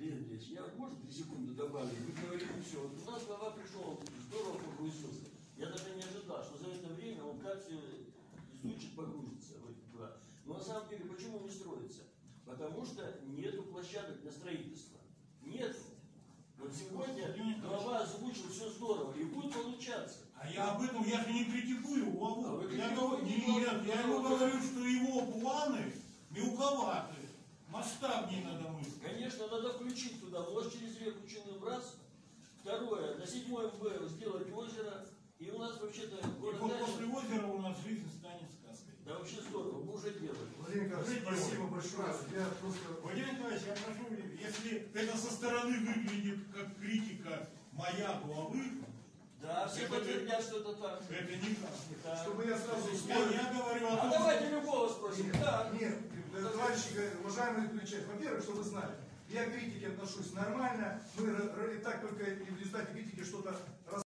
Ильич, я можно три секунды добавлю? Вы говорите все. Вот у нас глава пришел, здорово погрузился. Я даже не ожидал, что за это время он как все изучит, погрузится в эти дела. Но на самом деле, почему не строится? Потому что нету площадок для строительства. Нет. Вот сегодня глава озвучил все здорово, и будет получаться. А я об этом, я же не критикую. А вы я говорю, нет, я ему говорю, что его планы мелковаты. Масштабнее надо мыслить. Конечно, надо включить туда мост через реку Чиным раз. Второе, на 7 МБ сделать озеро. И у нас вообще-то город вот после озера у нас жизнь станет сказкой. Да вообще здорово, мы уже делаем. Владимир Николаевич, спасибо большое. Я просто... Владимир Николаевич, я прошу, если это со стороны выглядит как критика моя главы, Да, все подтвердят, что это так. это не так. Чтобы я сразу Я, я говорю товарищи, уважаемые ключи, во-первых, чтобы вы знали, я к критике отношусь нормально, мы и так только и в результате критики что-то